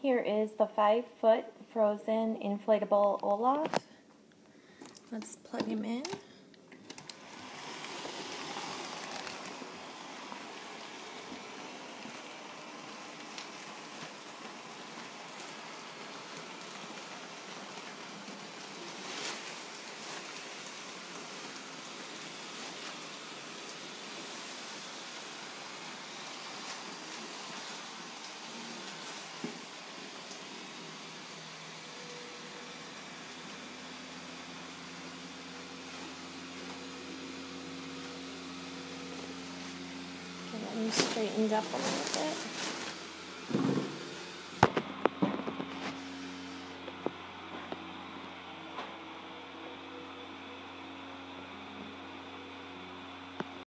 Here is the five foot frozen inflatable Olaf. Let's plug him in. Him straightened up a little bit.